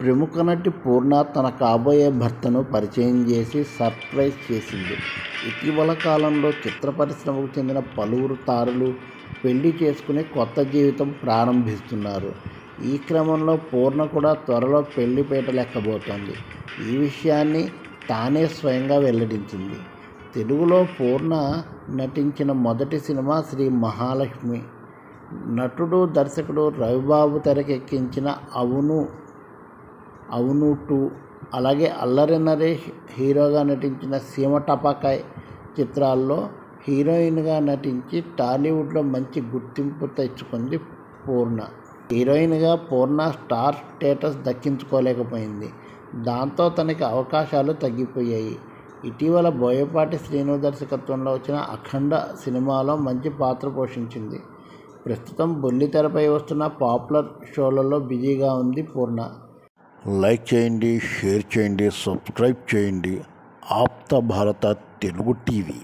ప్రముఖ నటి పూర్ణ తన కాబోయే భర్తను పరిచయం చేసి సర్ప్రైజ్ చేసింది. ఇటీవల కాలంలో చిత్ర పరిశ్రమకు చెందిన పలువురు తారులు పెళ్ళి చేసుకుని కొత్త జీవితం ప్రారంభిస్తున్నారు. ఈ క్రమంలో పూర్ణ కూడా త్వరలో పెళ్ళి పీటలెక్కబోతోంది ఈ విషయాన్ని తానే స్వయంగా వెల్లడించింది. తెలుగులో పూర్ణ నటించిన మొదటి సినిమా శ్రీ మహాలక్ష్మి. నటుడు దర్శకుడు రవిబాబు తెరకెక్కించిన అవును అవును టూ. అలాగే అల్లరి నరేష్ హీరోగా నటించిన సీమ టపాకాయ్ చిత్రాల్లో హీరోయిన్గా నటించి టాలీవుడ్లో మంచి గుర్తింపు తెచ్చుకుంది పూర్ణ. హీరోయిన్గా పూర్ణ స్టార్ స్టేటస్ దక్కించుకోలేకపోయింది. దాంతో తనకి అవకాశాలు తగ్గిపోయాయి. ఇటీవల బోయపాటి శ్రీను దర్శకత్వంలో వచ్చిన అఖండ సినిమాలో మంచి పాత్ర పోషించింది. ప్రస్తుతం బుల్లితెరపై వస్తున్న పాపులర్ షోలలో బిజీగా ఉంది పూర్ణ. లైక్ చేయండి షేర్ చేయండి సబ్స్క్రైబ్ చేయండి. ఆప్త భారత తెలుగు టీవీ.